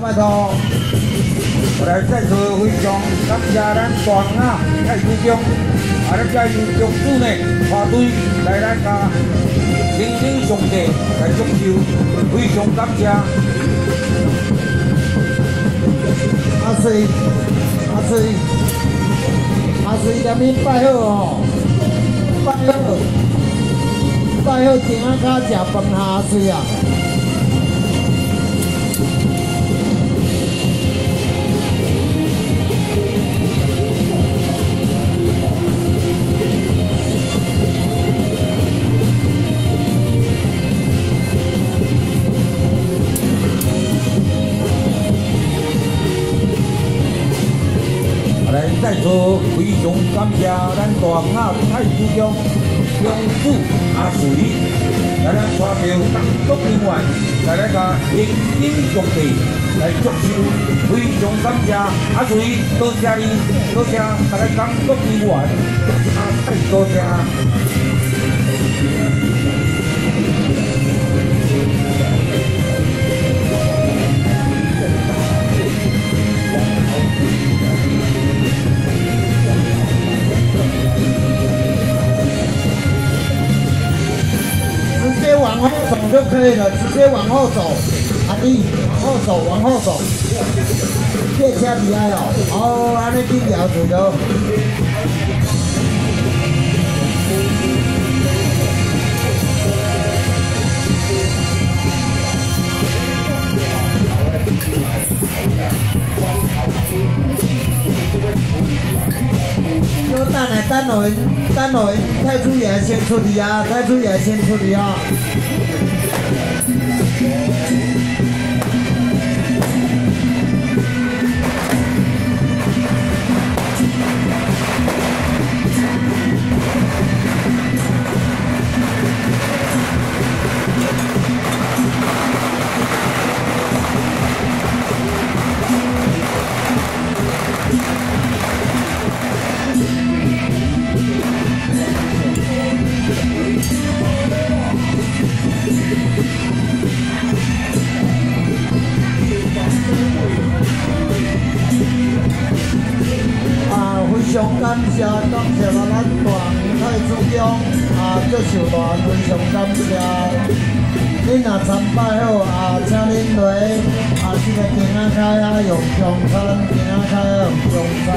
拜托，我来这次非常感谢咱大兄啊，太祖宗，啊，咱家有宗主呢，花队来咱家，领领上帝来拯救，非常感谢。阿水，阿水，阿水，下面拜好哦，拜好，拜好，今仔家食饭下水啊。啊。在此非常感谢咱大雅太祖宫公主阿水，来咱带着工作人员来咱个迎宾上帝来祝寿，非常感谢阿水，多谢你，多谢大家工作人员，阿太多谢。走就可以了，直接往后走，阿弟，往后走，往后走，别车离开哦，哦，安尼紧摇就了。有等下等落，等落，太子爷先出题啊，太子爷先出题啊。感谢，感谢啊咱大明太祖宫啊，接受大非常感谢。恁若参拜好啊，请恁来啊，这个平安开啊，用中餐，平安开啊，用中餐。